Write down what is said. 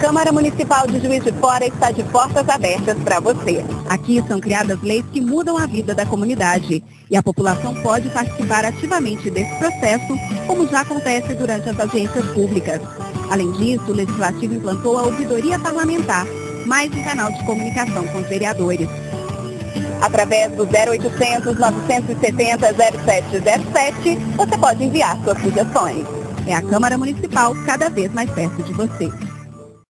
Câmara Municipal de Juiz de Fora está de portas abertas para você. Aqui são criadas leis que mudam a vida da comunidade e a população pode participar ativamente desse processo, como já acontece durante as audiências públicas. Além disso, o Legislativo implantou a ouvidoria parlamentar, mais um canal de comunicação com os vereadores. Através do 0800 970 0707, você pode enviar suas sugestões. É a Câmara Municipal cada vez mais perto de você.